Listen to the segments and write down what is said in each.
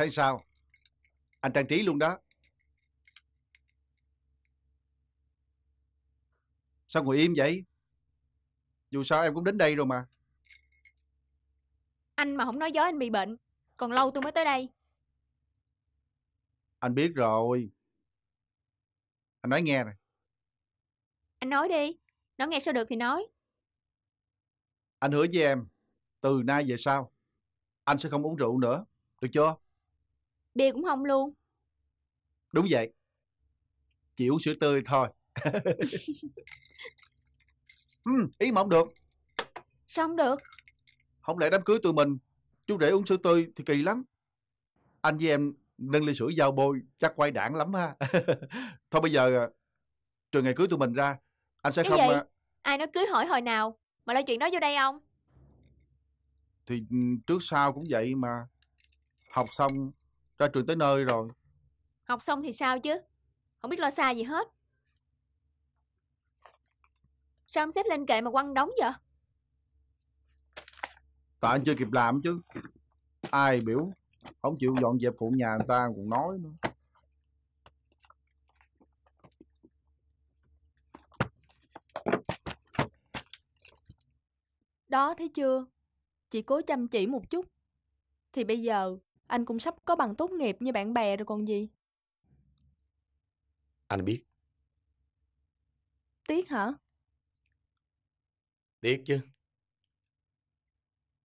Thấy sao? Anh trang trí luôn đó. Sao ngồi im vậy? Dù sao em cũng đến đây rồi mà. Anh mà không nói dối anh bị bệnh. Còn lâu tôi mới tới đây. Anh biết rồi. Anh nói nghe này. Anh nói đi. Nói nghe sao được thì nói. Anh hứa với em, từ nay về sau, anh sẽ không uống rượu nữa. Được chưa? Bia cũng không luôn. Đúng vậy. Chỉ uống sữa tươi thôi. ừ, ý mà không được. Sao không được? Không lẽ đám cưới tụi mình, chú để uống sữa tươi thì kỳ lắm. Anh với em nâng ly sữa giao bôi chắc quay đảng lắm ha. thôi bây giờ, trừ ngày cưới tụi mình ra, anh sẽ Cái không... gì? à, Ai nói cưới hỏi hồi nào? Mà lo chuyện đó vô đây không? Thì trước sau cũng vậy mà. Học xong, ra trường tới nơi rồi. Học xong thì sao chứ? Không biết lo xa gì hết. Sao ông xếp lên kệ mà quăng đống vậy? Tại anh chưa kịp làm chứ. Ai biểu không chịu dọn dẹp phụ nhà người ta còn nói nữa. Đó thấy chưa? Chỉ cố chăm chỉ một chút. Thì bây giờ anh cũng sắp có bằng tốt nghiệp như bạn bè rồi còn gì. Anh biết, Tiếc hả? tiếc chứ.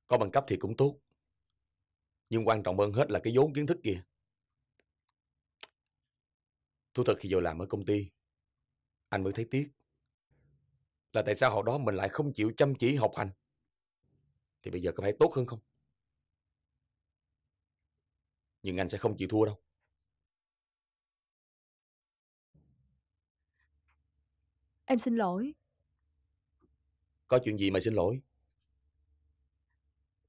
Có bằng cấp thì cũng tốt. Nhưng quan trọng hơn hết là cái vốn kiến thức kia. Thú thật khi vào làm ở công ty, anh mới thấy tiếc. Là tại sao hồi đó mình lại không chịu chăm chỉ học hành. Thì bây giờ có phải tốt hơn không? Nhưng anh sẽ không chịu thua đâu. Em xin lỗi. Có chuyện gì mà xin lỗi?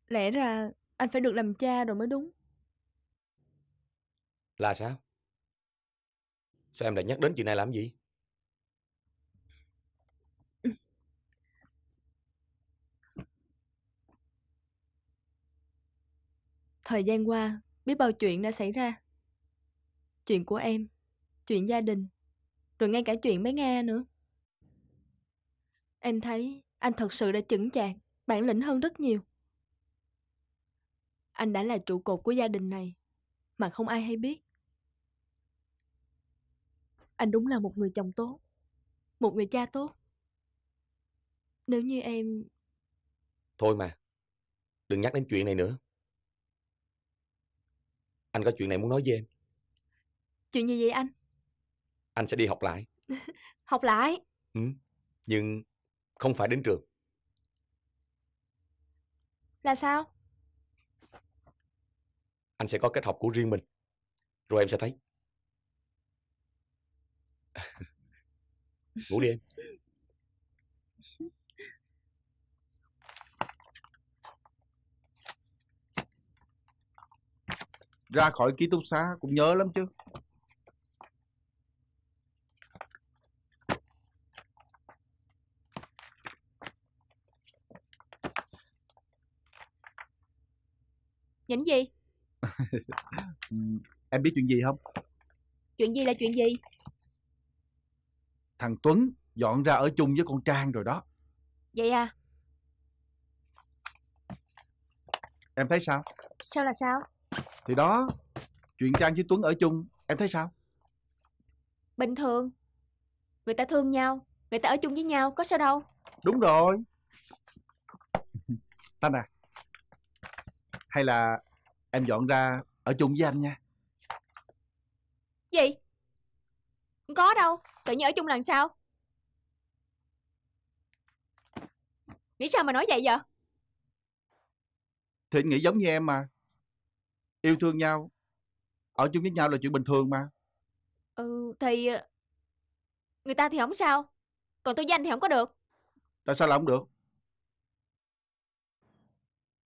Lẽ ra anh phải được làm cha rồi mới đúng. Là sao? Sao em lại nhắc đến chuyện này làm gì? Thời gian qua, biết bao chuyện đã xảy ra. Chuyện của em, chuyện gia đình, rồi ngay cả chuyện bé Nga nữa. Em thấy anh thật sự đã chững chạc, bản lĩnh hơn rất nhiều. Anh đã là trụ cột của gia đình này, mà không ai hay biết. Anh đúng là một người chồng tốt, một người cha tốt. Nếu như em Thôi mà, đừng nhắc đến chuyện này nữa. Anh có chuyện này muốn nói với em. Chuyện gì vậy anh? Anh sẽ đi học lại. Học lại. Ừ. Nhưng không phải đến trường. Là sao? Anh sẽ có cách học của riêng mình. Rồi em sẽ thấy. Ngủ đi em. Ra khỏi ký túc xá cũng nhớ lắm chứ. Nhìn gì? Ừ, Em biết chuyện gì không? Chuyện gì là chuyện gì? Thằng Tuấn dọn ra ở chung với con Trang rồi đó. Vậy à? Em thấy sao? Sao là sao? Thì đó, chuyện Trang với Tuấn ở chung, em thấy sao? Bình thường. Người ta thương nhau, người ta ở chung với nhau, có sao đâu. Đúng rồi. Thanh à, hay là em dọn ra ở chung với anh nha. Gì? Không có đâu, tự nhiên ở chung lần sao? Nghĩ sao mà nói vậy vậy? Thì anh nghĩ giống như em mà. Yêu thương nhau, ở chung với nhau là chuyện bình thường mà. Ừ, thì... ờ, Người ta thì không sao. Còn tôi danh thì không có được. Tại sao là không được?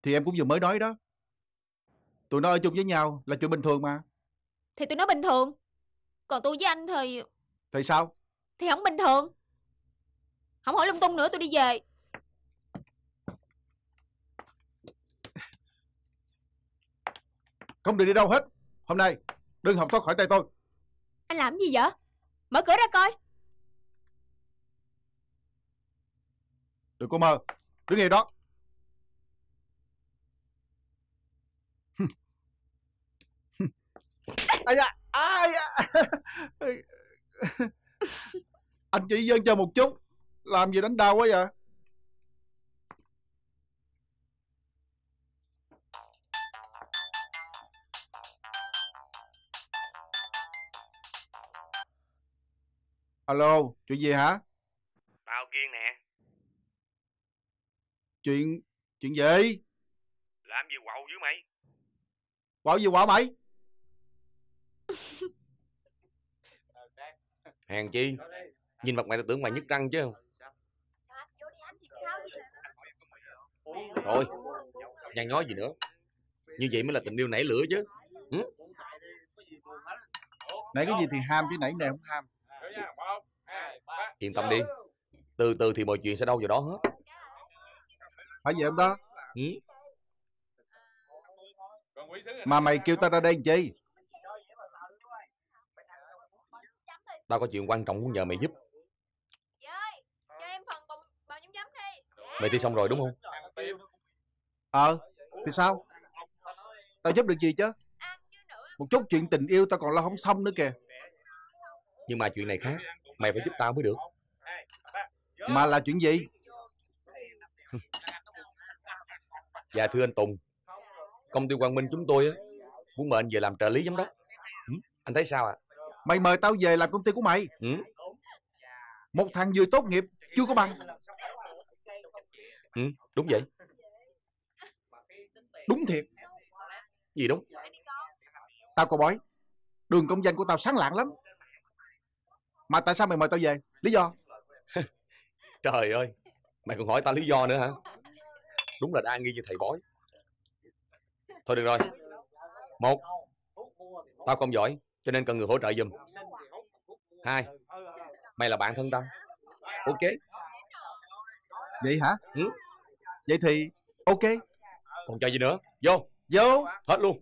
Thì em cũng vừa mới nói đó. Tụi nó ở chung với nhau là chuyện bình thường mà. Thì tôi nói bình thường. Còn tôi với anh thì... Thì sao? Thì không bình thường. Không hỏi lung tung nữa tôi đi về. Không được đi đâu hết. Hôm nay đừng hòng thoát khỏi tay tôi. Anh làm gì vậy? Mở cửa ra coi. Đừng có mơ. Đứng ngay đó. Ai da ai da. Anh chỉ dân cho một chút. Làm gì đánh đau quá vậy alo chuyện gì hả? Tao Kiên nè, chuyện chuyện gì? Làm gì quậu với mày? quạo gì quạo mày? Hèn chi? Nhìn mặt mày tao tưởng mày nhức răng chứ Thôi Nhăn nói gì nữa? Như vậy mới là tình yêu nảy lửa chứ. Nãy cái gì thì ham chứ nãy này không ham Yên tâm đi. Từ từ thì mọi chuyện sẽ đâu vào đó hết. Phải vậy không đó. Ừ? mà mày kêu tao ra đây làm chi? Tao có chuyện quan trọng muốn nhờ mày giúp. Em Mày thi xong rồi đúng không? Ờ thì sao? Tao giúp được gì chứ? Một chút chuyện tình yêu tao còn lo không xong nữa kìa. Nhưng mà chuyện này khác. Mày phải giúp tao mới được mà là chuyện gì? Dạ thưa anh Tùng. Công ty Quang Minh chúng tôi á Muốn mời anh về làm trợ lý giám đốc. Ừ? Anh thấy sao ạ? Mày mời tao về làm công ty của mày. Ừ? một thằng vừa tốt nghiệp chưa có bằng. Ừ đúng vậy. Đúng thiệt. Gì đúng? Tao có bói đường công danh của tao sáng lạng lắm. Mà tại sao mày mời tao về? Lý do Trời ơi Mày còn hỏi tao lý do nữa hả? Đúng là đa nghi như thầy bói. Thôi được rồi. Một Tao không giỏi Cho nên cần người hỗ trợ giùm. Hai Mày là bạn thân tao. Ok. Vậy hả? Ừ. vậy thì ok. Còn chờ gì nữa? Vô. Vô. Hết luôn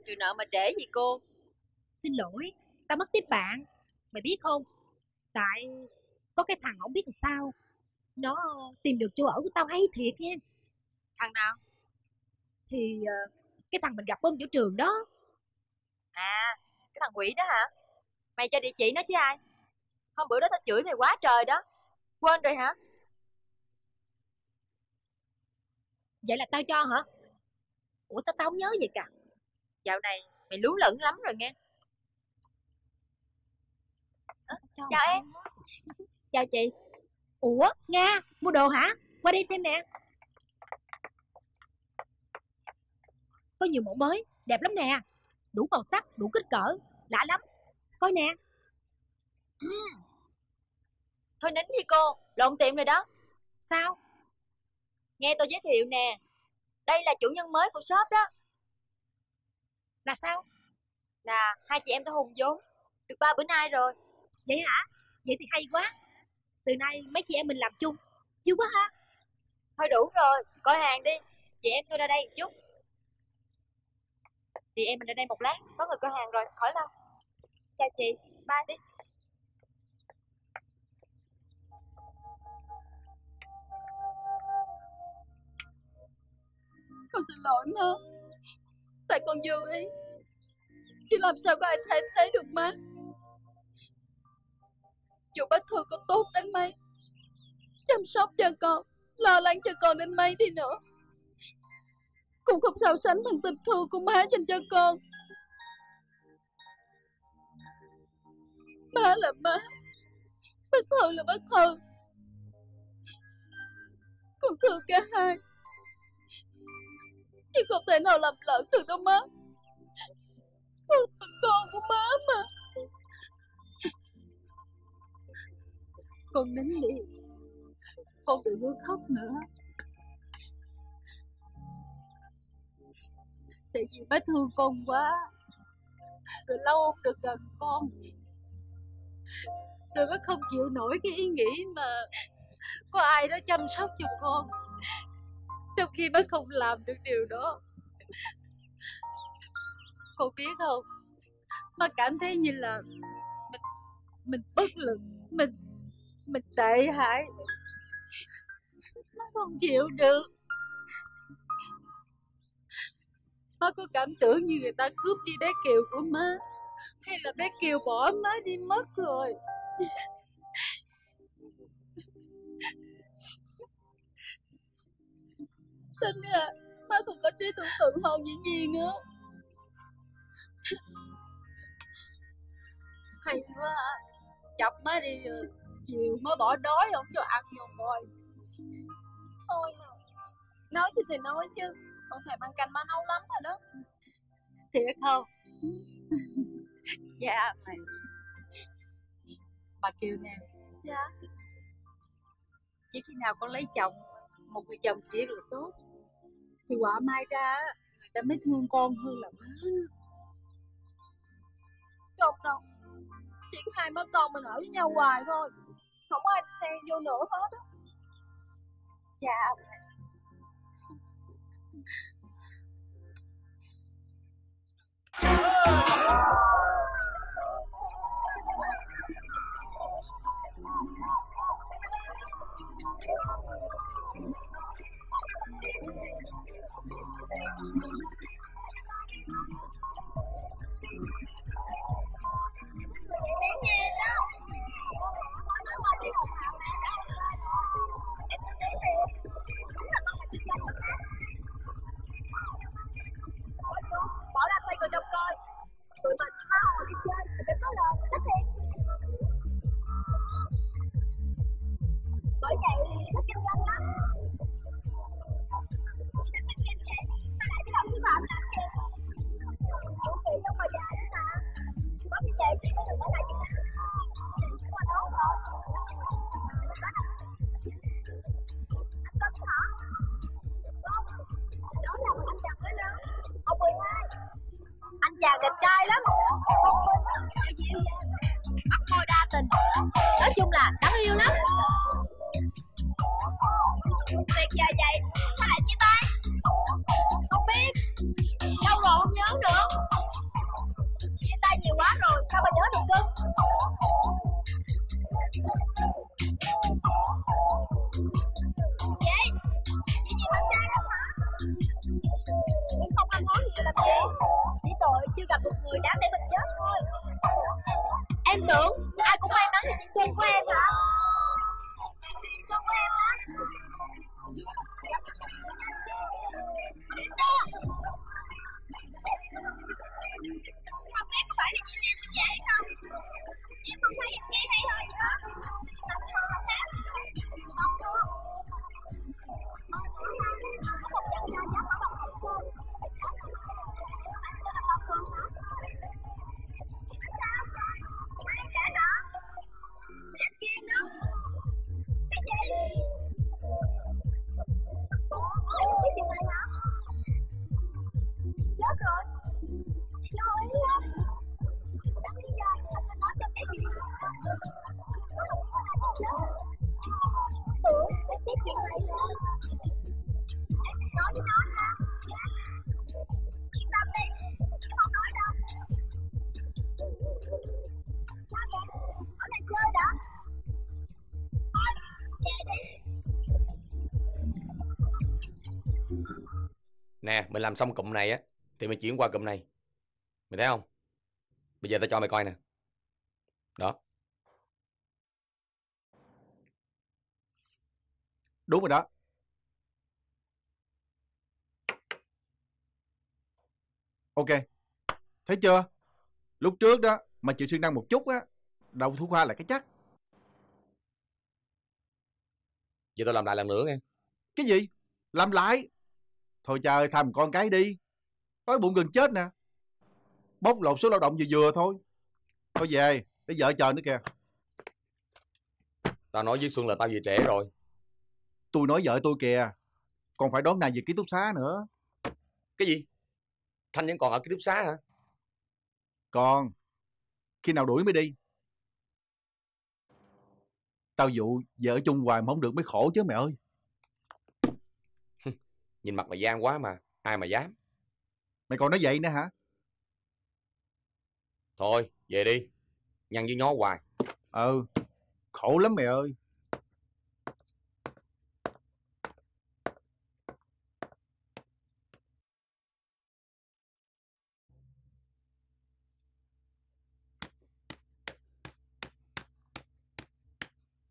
5 triệu nợ mà trễ gì cô? Xin lỗi Tao mất tiếp bạn. Mày biết không? Tại có cái thằng không biết làm sao. Nó tìm được chỗ ở của tao hay thiệt nha. Thằng nào? Thì ờ, cái thằng mình gặp hôm chỗ trường đó. À cái thằng quỷ đó hả? Mày cho địa chỉ nó chứ ai? Hôm bữa đó tao chửi mày quá trời đó. Quên rồi hả? Vậy là tao cho hả? Ủa sao tao không nhớ vậy cả? Dạo này mày lú lẫn lắm rồi nghe Chào mày? em Chào chị Ủa, Nga, mua đồ hả? Qua đây xem nè. Có nhiều mẫu mới, đẹp lắm nè. Đủ màu sắc, đủ kích cỡ, lạ lắm. Coi nè. Thôi nín đi cô Lộn tiệm rồi đó Sao? Nghe tôi giới thiệu nè Đây là chủ nhân mới của shop đó là sao? Là hai chị em đã hùng vốn, Được ba bữa nay rồi Vậy hả? Vậy thì hay quá. Từ nay mấy chị em mình làm chung. Vui quá ha. Thôi đủ rồi, Coi hàng đi Chị em tôi ra đây một chút Chị em mình ra đây một lát, Có người coi hàng rồi, khỏi lo Chào chị, Bye đi Con xin lỗi má Tại con vô ý. Chứ làm sao có ai thay thế được má? Dù bác Thư có tốt đến mấy, Chăm sóc cho con, Lo lắng cho con đến mấy đi nữa, Cũng không sao sánh bằng tình thương của má dành cho con. Má là má, Bác Thư là bác Thư. Con thương cả hai. Nhưng không thể nào làm lẫn được đâu má. Con là con của má mà. Con nín đi Con đừng có khóc nữa. Tại vì má thương con quá. Rồi lâu không được gần con. Rồi má không chịu nổi cái ý nghĩ mà Có ai đó chăm sóc cho con. Trong khi bác không làm được điều đó. Con biết không? Má cảm thấy như là Mình Mình bất lực, Mình Mình tệ hại. Nó không chịu được. Má có cảm tưởng như người ta cướp đi bé Kiều của má, Hay là bé Kiều bỏ má đi mất rồi. Tính ra má còn có trí tưởng tượng hơn dĩ nhiên nữa. Hay quá Chọc má đi rồi Chiều má bỏ đói không cho ăn vô bồi Thôi mà. Nói thì thì nói chứ con thèm ăn canh má nấu lắm rồi đó. Thiệt không? dạ mày. Bà Kiều nè. Dạ. Chỉ khi nào con lấy chồng Một người chồng thiệt là tốt thì quả mai ra Người ta mới thương con hơn là má chồng đâu, Chỉ có hai má con mình ở với nhau hoài thôi, Không ai xen vô nữa hết á Dạ Thank you. Thank you. Tưởng ai cũng may mắn như chị xuân của em hả? Nè, mình làm xong cụm này á thì mình chuyển qua cụm này. Mày thấy không? Bây giờ tao cho mày coi nè. Đó. đúng rồi đó Ok. Thấy chưa? Lúc trước đó mà chịu siêng năng một chút á, đậu thủ khoa là cái chắc. Vậy tôi làm lại lần nữa nghe. Cái gì? Làm lại? Thôi ơi, thăm con cái đi. Đói bụng gần chết nè. Bóc lột số lao động vừa vừa thôi. Thôi về, để vợ chờ nữa kìa. Tao nói với Xuân là tao về trễ rồi. Tôi nói vợ tôi kìa. Còn phải đón nàng về ký túc xá nữa. Cái gì? Thanh vẫn còn ở ký túc xá hả? Còn, khi nào đuổi mới đi? Tao dụ vợ chung hoài mà không được mới khổ chứ mẹ ơi. Nhìn mặt mày gian quá mà. Ai mà dám. Mày còn nói vậy nữa hả? Thôi, về đi. Nhăn với nhó hoài. Ừ, khổ lắm mẹ ơi.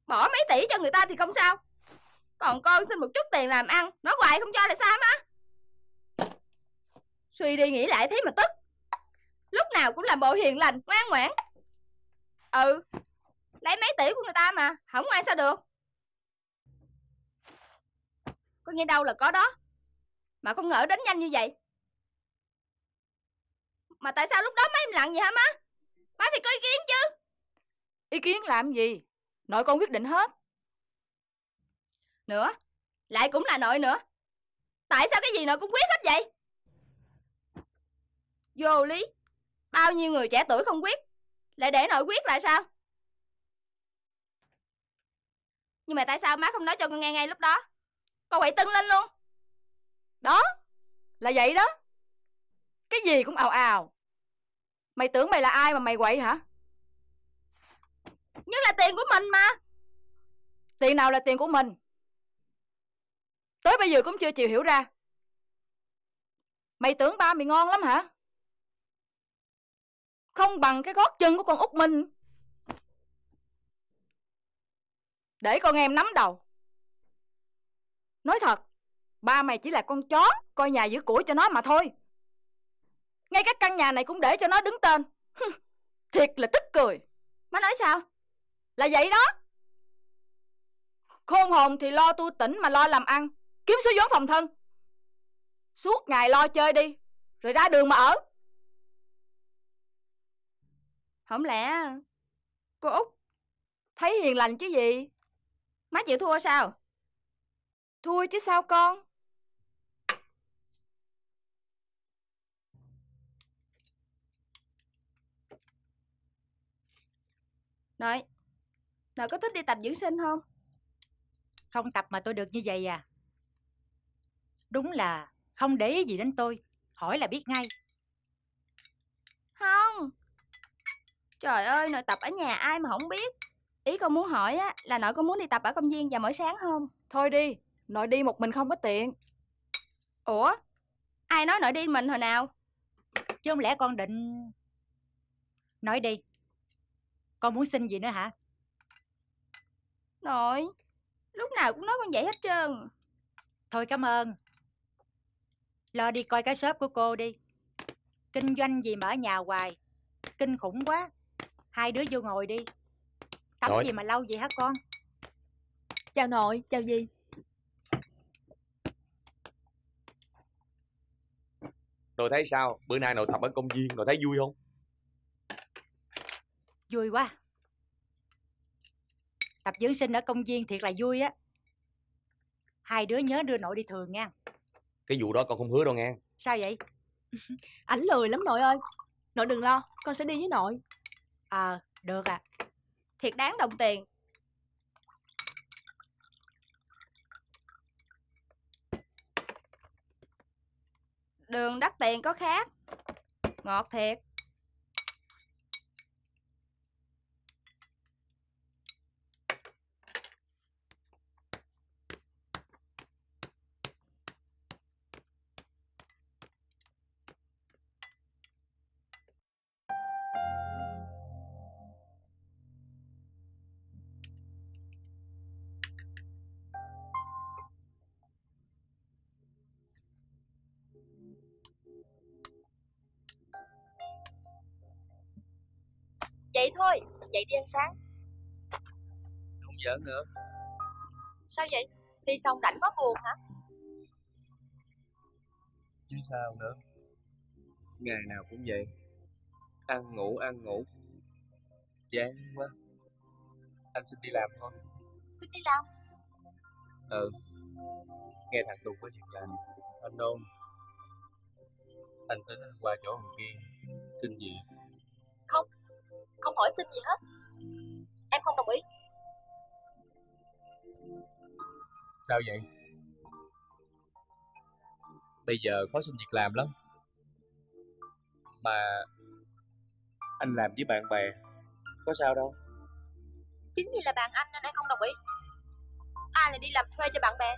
Bỏ mấy tỷ cho người ta thì không sao còn con xin một chút tiền làm ăn. Nó hoài không cho là sao má? Suy đi nghĩ lại thấy mà tức. Lúc nào cũng làm bộ hiền lành, Ngoan ngoãn. Ừ Lấy mấy tỷ của người ta mà Không ngoan sao được? Có nghe đâu là có đó, Mà không ngờ đến nhanh như vậy. Mà tại sao lúc đó mấy im lặng vậy hả má? Má phải có ý kiến chứ. Ý kiến làm gì? Nội con quyết định hết. Nữa? Lại cũng là nội nữa. Tại sao cái gì nội cũng quyết hết vậy? Vô lý. Bao nhiêu người trẻ tuổi không quyết? Lại để nội quyết là sao? Nhưng mà tại sao má không nói cho con nghe ngay lúc đó? Con quậy tưng lên luôn. Đó, là vậy đó. Cái gì cũng ào ào. Mày tưởng mày là ai mà mày quậy hả? Nhưng là tiền của mình mà. Tiền nào là tiền của mình? Tới bây giờ cũng chưa chịu hiểu ra. Mày tưởng ba mày ngon lắm hả? Không bằng cái gót chân của con út Minh. Để con em nắm đầu. Nói thật, ba mày chỉ là con chó, coi nhà giữ củi cho nó mà thôi. Ngay cái căn nhà này cũng để cho nó đứng tên. Thiệt là tức cười. Má nói sao Là vậy đó. Khôn hồn thì lo tu tỉnh mà lo làm ăn, kiếm số vốn phòng thân. Suốt ngày lo chơi đi, rồi ra đường mà ở. Không lẽ Cô Út Thấy hiền lành chứ gì? Má chịu thua sao Thua chứ sao con? Nội Nội có thích đi tập dưỡng sinh không Không tập mà tôi được như vậy à? Đúng là không để ý gì đến tôi. Hỏi là biết ngay. Không Trời ơi nội tập ở nhà ai mà không biết Ý con muốn hỏi á Là nội có muốn đi tập ở công viên vào mỗi sáng không Thôi đi, nội đi một mình không có tiện. Ủa Ai nói nội đi mình hồi nào Chứ không lẽ con định... Nói đi. Con muốn xin gì nữa hả? Nội Lúc nào cũng nói con vậy hết trơn Thôi cảm ơn. Lo đi coi cái shop của cô đi. Kinh doanh gì mà ở nhà hoài. Kinh khủng quá. Hai đứa vô ngồi đi. Tắm Rồi. gì mà lâu vậy hả con? Chào nội, chào dì. Rồi thấy sao? Bữa nay nội tập ở công viên, nội thấy vui không? Vui quá. Tập dưỡng sinh ở công viên thiệt là vui á. Hai đứa nhớ đưa nội đi thường nha. Cái vụ đó con không hứa đâu nghe. Sao vậy? Ảnh lười lắm nội ơi. Nội đừng lo, con sẽ đi với nội. Ờ, được à. Thiệt đáng đồng tiền Đường đắt tiền có khác Ngọt thiệt Vậy thôi, dậy đi ăn sáng. Không giỡn nữa. Sao vậy? Đi xong rảnh quá buồn hả? Chứ sao nữa. Ngày nào cũng vậy. Ăn ngủ, ăn ngủ. Chán quá. Anh xin đi làm thôi. Xin đi làm. Ừ. Nghe thằng Tùng có việc làm. Anh ôm. Anh tính anh qua chỗ thằng kia. Xin gì? Không, hỏi xin gì hết. Em không đồng ý. Sao vậy? Bây giờ khó xin việc làm lắm. Mà anh làm với bạn bè có sao đâu. Chính vì là bạn anh nên anh không đồng ý. Ai lại đi làm thuê cho bạn bè?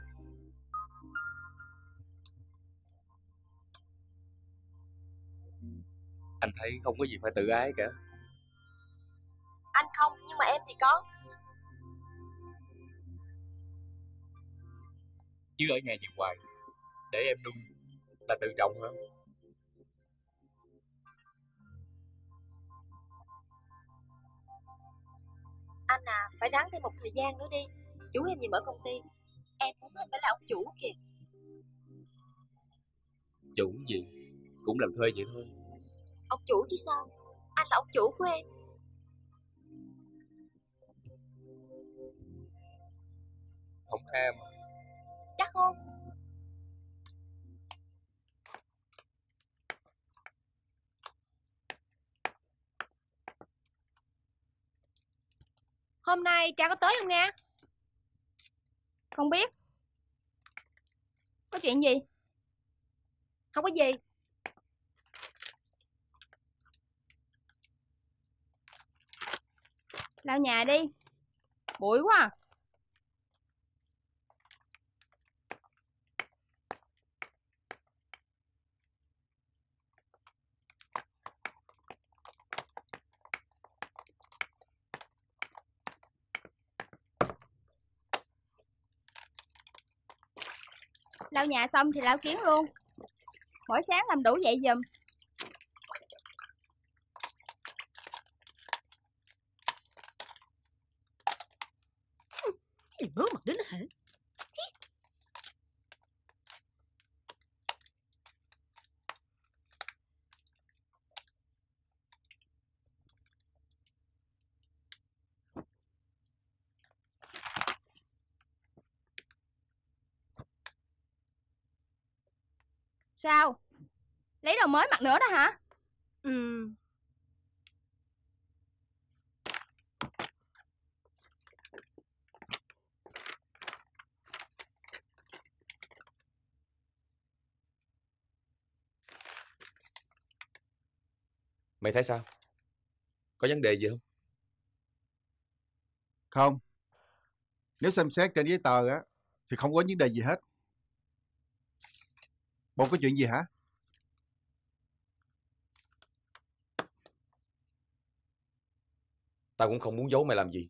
Anh thấy không có gì phải tự ái cả. Anh không, nhưng mà em thì có. Chứ ở nhà nhiều hoài để em nuôi là tự trọng hơn. Anh à, phải ráng thêm một thời gian nữa đi. Chú em gì mở công ty. Em muốn anh phải là ông chủ kìa. Chủ gì cũng làm thuê vậy thôi. Ông chủ chứ sao? Anh là ông chủ của em. Không mà Chắc không? Hôm nay cha có tới không nha? Không biết. Có chuyện gì? Không có gì. Lau nhà đi. Bụi quá à. Lau nhà xong thì lau kiến luôn. Mỗi sáng làm đủ vậy giùm. Cái này mớ mặt đến hả? Sao? Lấy đồ mới mặc nữa đó hả? Ừ. Mày thấy sao? Có vấn đề gì không? Không. Nếu xem xét trên giấy tờ á, thì không có vấn đề gì hết. Bộ có chuyện gì hả? Tao cũng không muốn giấu mày làm gì.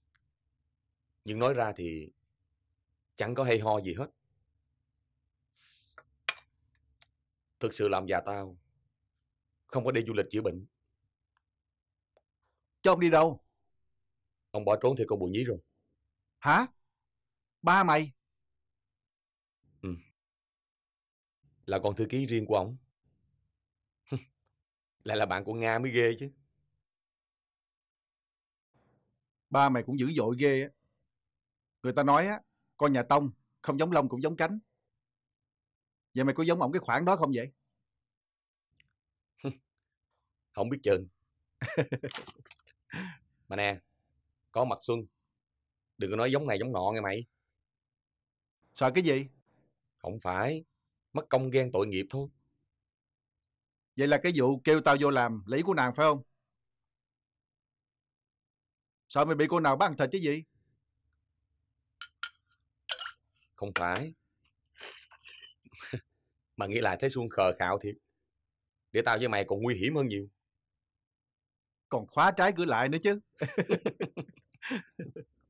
Nhưng nói ra thì chẳng có hay ho gì hết. Thực sự làm già tao không có đi du lịch chữa bệnh. Cho ông đi đâu? Ông bỏ trốn theo con bồ nhí rồi. Hả? Ba mày? Là con thư ký riêng của ông. Lại là bạn của Nga mới ghê chứ. Ba mày cũng dữ dội ghê á. Người ta nói á, con nhà Tông không giống lông cũng giống cánh. Vậy mày có giống ổng cái khoản đó không vậy? Không biết chừng. Mà nè, có mặt Xuân. Đừng có nói giống này giống nọ nghe mày. Sợ cái gì? Không phải. Mất công ghen tội nghiệp thôi. Vậy là cái vụ kêu tao vô làm lấy của nàng phải không? Sợ mày bị cô nào bắt ăn thịt chứ gì? Không phải. mà nghĩ lại thấy Xuân khờ khạo thiệt. Để tao với mày còn nguy hiểm hơn nhiều. Còn khóa trái cửa lại nữa chứ.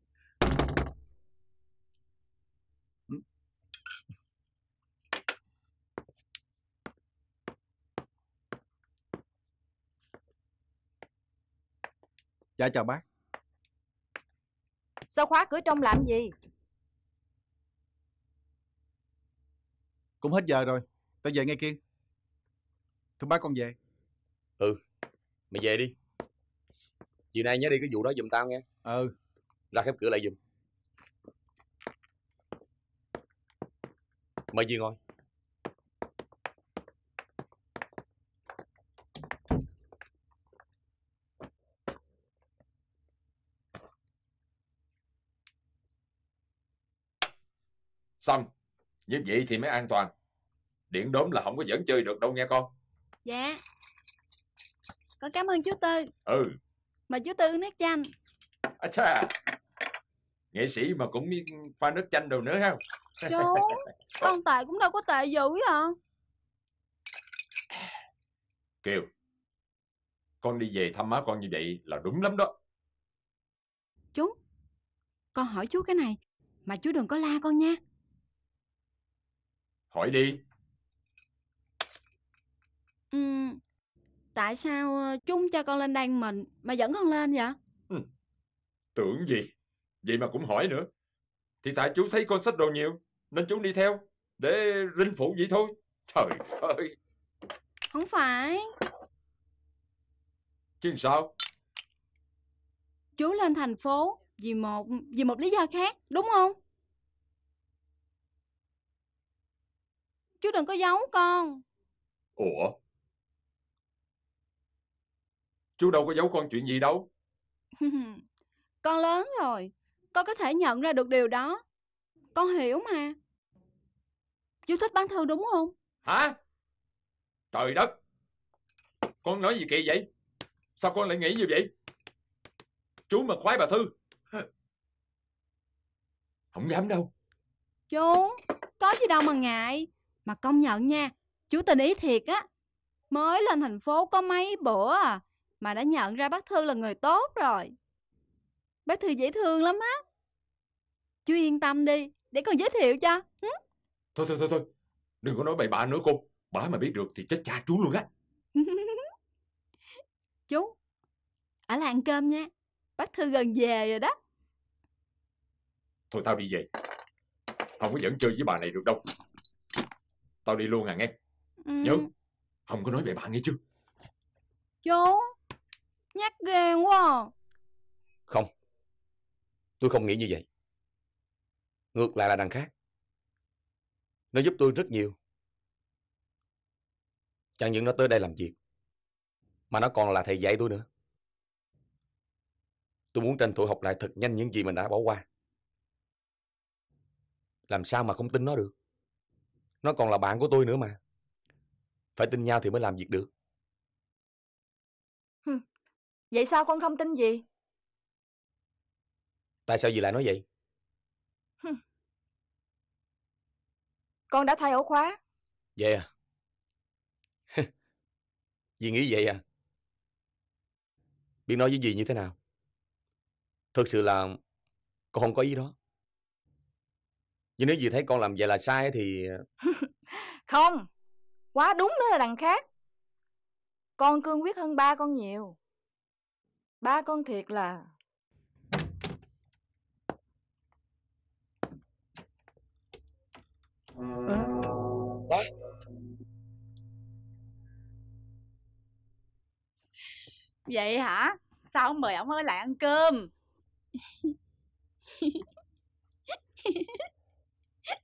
Dạ chào bác. Sao khóa cửa trong làm gì? Cũng hết giờ rồi. Tao về ngay Kiên. Thưa bác con về. Mày về đi. Chiều nay nhớ đi cái vụ đó giùm tao nghe. Ừ. Ra khép cửa lại giùm. Mời Duy ngồi. Xong, như vậy thì mới an toàn. Điện đốm là không có dẫn chơi được đâu nghe con. Dạ Con cảm ơn chú Tư Ừ, Mời chú Tư nước chanh à cha. Nghệ sĩ mà cũng pha nước chanh đồ nữa ha. Chú Con Tài cũng đâu có tệ dữ à Kiều, con đi về thăm má con như vậy là đúng lắm đó. Chú Con hỏi chú cái này Mà chú đừng có la con nha Hỏi đi. Ừm, Tại sao ờ, chú không cho con lên đây mình Mà dẫn con lên vậy Tưởng gì? Vậy mà cũng hỏi nữa. Thì tại chú thấy con sách đồ nhiều, nên chú đi theo. Để rinh phụ vậy thôi. Trời ơi, Không phải chứ sao? Chú lên thành phố Vì một vì một lý do khác Đúng không Chú đừng có giấu con Ủa? Chú đâu có giấu con chuyện gì đâu. Con lớn rồi, con có thể nhận ra được điều đó. Con hiểu mà. Chú thích bán thư đúng không? Hả? Trời đất! Con nói gì kỳ vậy? Sao con lại nghĩ như vậy? Chú mà khoái bà Thư. Không dám đâu. Chú, có gì đâu mà ngại. Mà công nhận nha, chú tình ý thiệt á. Mới lên thành phố có mấy bữa à, mà đã nhận ra bác Thư là người tốt rồi. Bác Thư dễ thương lắm á. Chú yên tâm đi, để con giới thiệu cho. hứ? Thôi thôi thôi thôi. Đừng có nói bậy bạ nữa cô. Bà mà biết được thì chết cha chú luôn á. chú, ở lại ăn cơm nha. Bác Thư gần về rồi đó. Thôi tao đi về. Không có dẫn chơi với bà này được đâu. Tao đi luôn à nghe. Ừ, Nhớ. Không có nói bậy bạ nghe chưa? Chú, nhắc ghê quá à. Không. Tôi không nghĩ như vậy. Ngược lại là đằng khác. Nó giúp tôi rất nhiều. Chẳng những nó tới đây làm việc, mà nó còn là thầy dạy tôi nữa. Tôi muốn tranh thủ học lại thật nhanh những gì mình đã bỏ qua. Làm sao mà không tin nó được? Nó còn là bạn của tôi nữa mà. Phải tin nhau thì mới làm việc được. Vậy sao con không tin gì? Tại sao dì lại nói vậy? Con đã thay ổ khóa. Vậy à? dì nghĩ vậy à? Biết nói với dì như thế nào? Thực sự là con không có ý đó. Nhưng nếu dì thấy con làm vậy là sai thì... Không, quá đúng nữa là đằng khác. Con cương quyết hơn ba con nhiều. Ba con thiệt là... Vậy hả? Sao không mời ổng ở lại ăn cơm?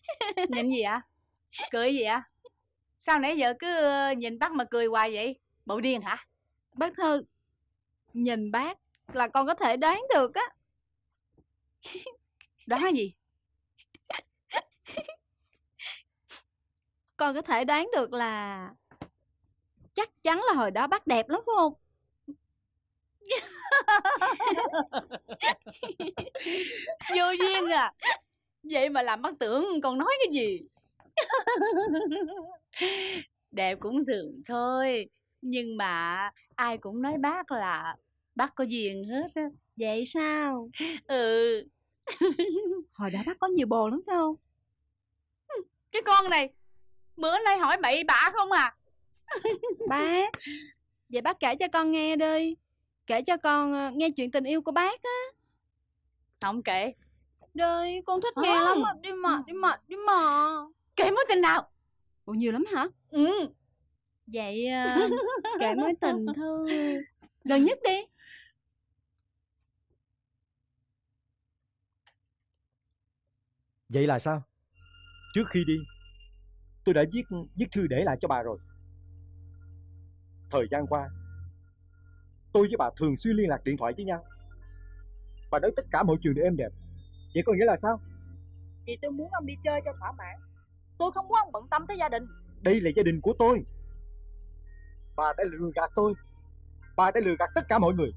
Nhìn gì ạ? Cười gì ạ? Sao nãy giờ cứ ờ, nhìn bác mà cười hoài vậy? Bộ điên hả? Bác Thư, nhìn bác là con có thể đoán được á. Đoán gì? Con có thể đoán được là chắc chắn là hồi đó bác đẹp lắm phải không? Vô duyên à Vậy mà làm bác tưởng con nói cái gì Đẹp cũng thường thôi Nhưng mà ai cũng nói bác là Bác có duyên hết á Vậy sao? Ừ Hồi đó bác có nhiều bồ lắm không? Cái con này Bữa nay hỏi bậy bạ không à Bác, vậy bác kể cho con nghe đi. kể cho con ờ, nghe chuyện tình yêu của bác á. Không kể. Đây, con thích nghe lắm á. Đi mà, đi mà, đi mà. Kể mối tình nào? Ủa nhiều lắm hả? Ừ. Vậy ờ, kể mối tình thôi. Gần nhất đi. Vậy là sao? Trước khi đi, tôi đã viết viết thư để lại cho bà rồi. Thời gian qua, tôi với bà thường xuyên liên lạc điện thoại với nhau. Bà nói tất cả mọi chuyện đều êm đẹp. Vậy có nghĩa là sao? Vì tôi muốn ông đi chơi cho thỏa mãn Tôi không muốn ông bận tâm tới gia đình Đây là gia đình của tôi. Bà đã lừa gạt tôi. Bà đã lừa gạt tất cả mọi người.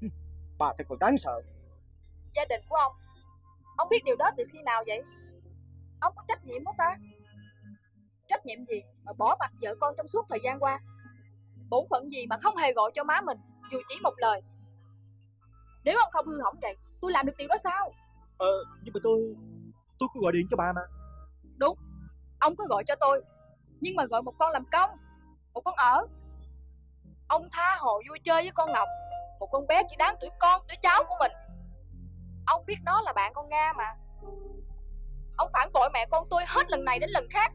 Bà thật là đáng sợ. Gia đình của ông Ông biết điều đó từ khi nào vậy Ông có trách nhiệm không ta Trách nhiệm gì mà bỏ mặt vợ con trong suốt thời gian qua Bổn phận gì mà không hề gọi cho má mình Dù chỉ một lời Nếu ông không hư hỏng vậy Tôi làm được điều đó sao Ờ, nhưng mà tôi... Tôi có gọi điện cho bà mà. Đúng Ông cứ gọi cho tôi Nhưng mà gọi một con làm công Một con ở. Ông tha hồ vui chơi với con Ngọc Một con bé chỉ đáng tuổi con, tuổi cháu của mình. Ông biết đó là bạn con Nga mà. Ông phản bội mẹ con tôi hết lần này đến lần khác.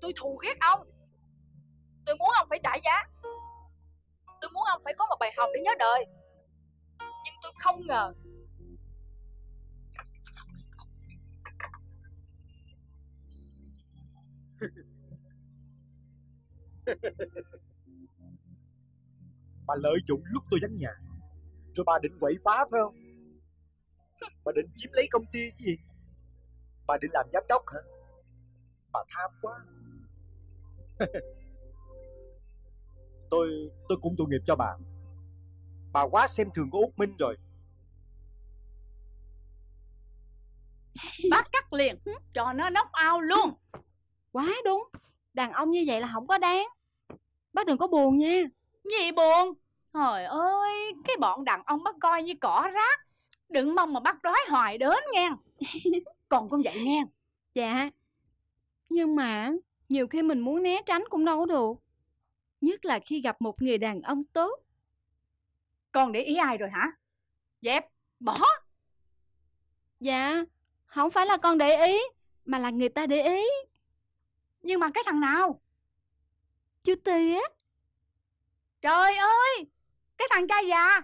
Tôi thù ghét ông. Tôi muốn ông phải trả giá. Tôi muốn ông phải có một bài học để nhớ đời. Nhưng tôi không ngờ bà lợi dụng lúc tôi vắng nhà. Rồi bà định quậy phá, phải không? Bà định chiếm lấy công ty chứ gì? Bà định làm giám đốc hả? Bà tham quá. tôi tôi cũng tội nghiệp cho bà. Bà quá xem thường của Út Minh rồi. Bác cắt liền, Cho nó nóc ao luôn Quá đúng. Đàn ông như vậy là không có đáng. Bác đừng có buồn nha. Gì buồn Trời ơi Cái bọn đàn ông bác coi như cỏ rác Đừng mong mà bác đói hoài đến nghe Còn cũng vậy nghe Dạ. Nhưng mà nhiều khi mình muốn né tránh cũng đâu có được. Nhất là khi gặp một người đàn ông tốt. Con để ý ai rồi hả Dẹp Bỏ Dạ, không phải là con để ý, mà là người ta để ý. Nhưng mà cái thằng nào? Chú Tía. Trời ơi! Cái thằng cha già.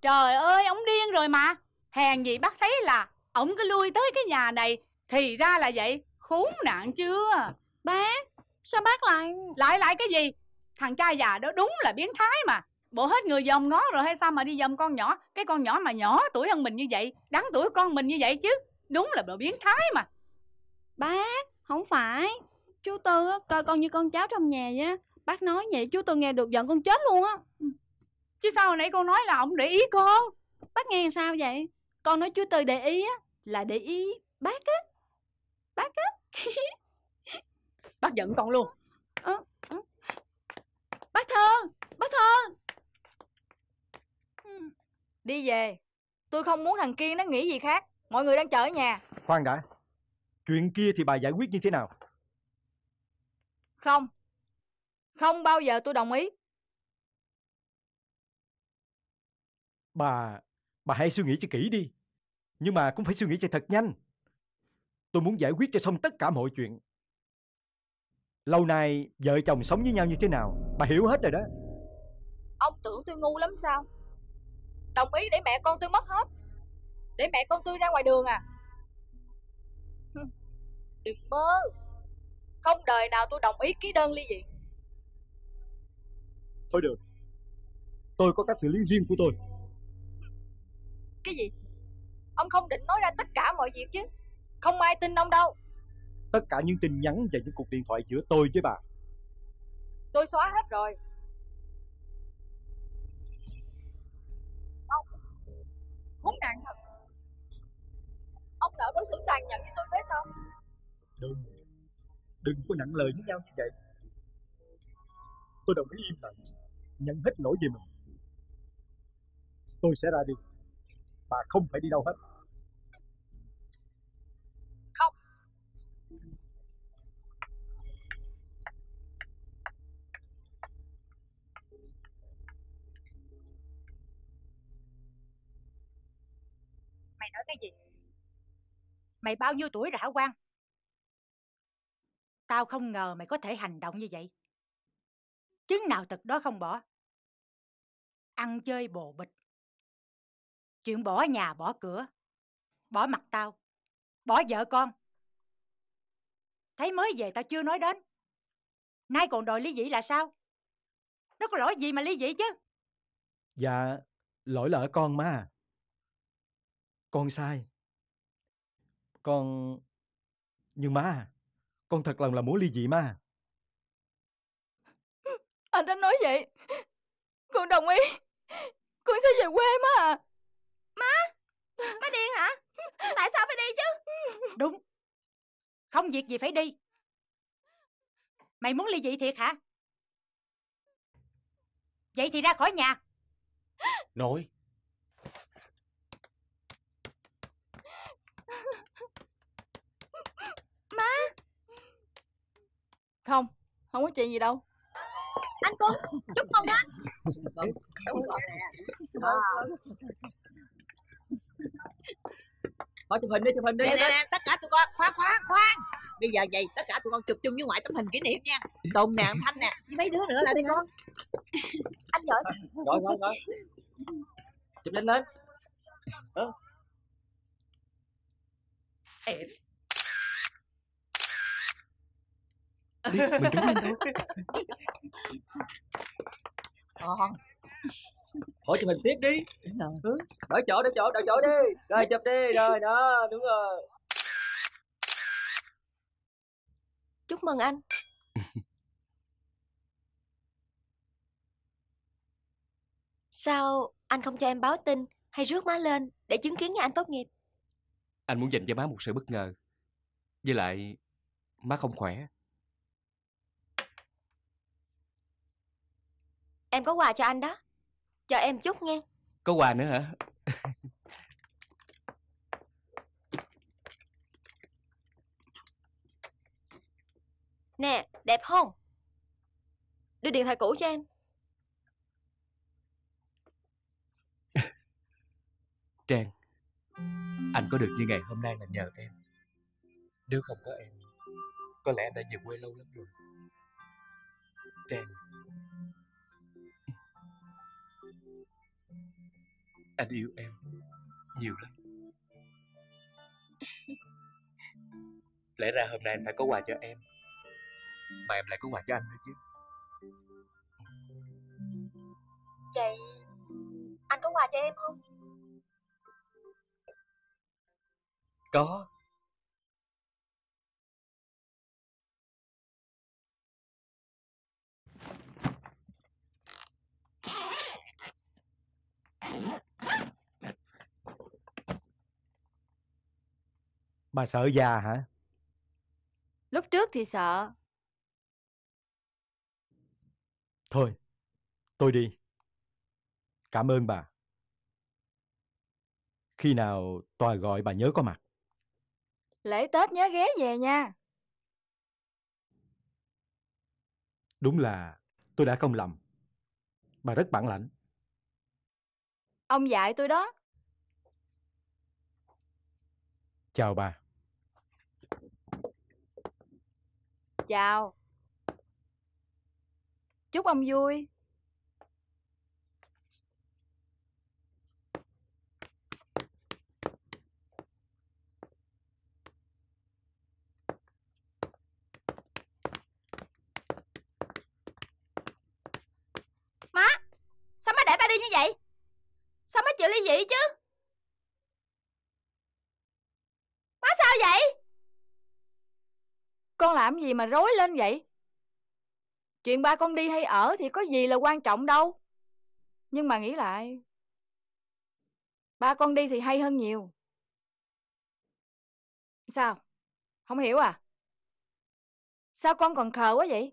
Trời ơi ông điên rồi mà. Hèn gì bác thấy là Ông cứ lui tới cái nhà này Thì ra là vậy. Khốn nạn chưa? Bác Sao bác lại Lại lại cái gì? Thằng cha già đó đúng là biến thái mà. Bộ hết người dòm ngó rồi hay sao mà đi dòm con nhỏ? Cái con nhỏ mà nhỏ tuổi hơn mình như vậy Đáng tuổi con mình như vậy chứ. Đúng là bộ biến thái mà. Bác, không phải. Chú Tư á, coi con như con cháu trong nhà nhá. Bác nói vậy chú Tư nghe được giận con chết luôn á. Chứ sao hồi nãy con nói là ông để ý con Bác nghe sao vậy? Con nói chú Tư để ý á, là để ý bác á. Bác á. Bác giận con luôn Ờ, ờ. Bác Thơ, bác Thơ. Đi về Tôi không muốn thằng Kiên nó nghĩ gì khác Mọi người đang chờ ở nhà Khoan đã. Chuyện kia thì bà giải quyết như thế nào? Không Không bao giờ tôi đồng ý Bà, bà hãy suy nghĩ cho kỹ đi. Nhưng mà cũng phải suy nghĩ cho thật nhanh. Tôi muốn giải quyết cho xong tất cả mọi chuyện. Lâu nay vợ chồng sống với nhau như thế nào, bà hiểu hết rồi đó. Ông tưởng tôi ngu lắm sao Đồng ý để mẹ con tôi mất hết Để mẹ con tôi ra ngoài đường à Đừng mơ Không đời nào tôi đồng ý ký đơn ly dị. Thôi được. Tôi có cách xử lý riêng của tôi. Cái gì? Ông không định nói ra tất cả mọi việc chứ? Không ai tin ông đâu. Tất cả những tin nhắn và những cuộc điện thoại giữa tôi với bà. Tôi xóa hết rồi. Ông Khốn nạn thật. Ông nỡ đối xử tàn nhẫn với tôi thế sao? Đừng, Đừng có nặng lời với nhau như vậy. Tôi đồng ý im lặng, Nhận hết lỗi về mình. Tôi sẽ ra đi. Bà không phải đi đâu hết. Không. Mày nói cái gì? Mày bao nhiêu tuổi rồi hả Quang? Tao không ngờ mày có thể hành động như vậy. Chứng nào tật đó không bỏ. Ăn chơi bồ bịch. Chuyện bỏ nhà bỏ cửa. Bỏ mặt tao. Bỏ vợ con. Thấy mới về tao chưa nói đến. Nay còn đòi ly dị là sao? Nó có lỗi gì mà ly dị chứ? Dạ, lỗi là ở con má. À. Con sai. Con... Nhưng má à, con thật lòng là muốn ly dị má à. Anh đã nói vậy. Con đồng ý. Con sẽ về quê má à. Má? Má điên hả? Tại sao phải đi chứ? Đúng. Không việc gì phải đi. Mày muốn ly dị thiệt hả? Vậy thì ra khỏi nhà. Nội. Má Không Không có chuyện gì đâu Anh Quân Chúc mừng anh Thôi chụp hình đi, chụp hình đi. Nè, nè, nè, tất cả tụi con khoan khoan khoan bây giờ vậy tất cả tụi con chụp chung với ngoại tấm hình kỷ niệm nha tùng nè thanh nè với mấy đứa nữa lại đây con anh giỏi Rồi, rồi, rồi. Chụp nhanh lên. Đó. Đi, mình lên đâu. còn Thôi chụp hình tiếp đi. Ừ. Đổi chỗ, đổi chỗ, đổi chỗ đi. Rồi chụp đi, rồi đó, đúng rồi. Chúc mừng anh Sao anh không cho em báo tin Hay rước má lên Để chứng kiến ngày anh tốt nghiệp Anh muốn dành cho má một sự bất ngờ. Với lại, má không khỏe. Em có quà cho anh đó Chờ em chút nghe Có quà nữa hả? Nè đẹp không Đưa điện thoại cũ cho em Trang, anh có được như ngày hôm nay là nhờ em. Nếu không có em, có lẽ anh đã về quê lâu lắm rồi. Trang, anh yêu em nhiều lắm. Lẽ ra hôm nay anh phải có quà cho em, mà em lại có quà cho anh nữa chứ. Vậy Anh có quà cho em không Có. Bà sợ già hả? Lúc trước thì sợ Thôi, tôi đi. Cảm ơn bà. Khi nào Tòa gọi bà nhớ có mặt. Lễ Tết nhớ ghé về nha Đúng là tôi đã không lầm. Bà rất bản lãnh. Ông dạy tôi đó Chào bà. Chào. Chúc ông vui. con làm gì mà rối lên vậy? Chuyện ba con đi hay ở thì có gì là quan trọng đâu. Nhưng mà nghĩ lại, ba con đi thì hay hơn nhiều. Sao? Không hiểu à? Sao con còn khờ quá vậy?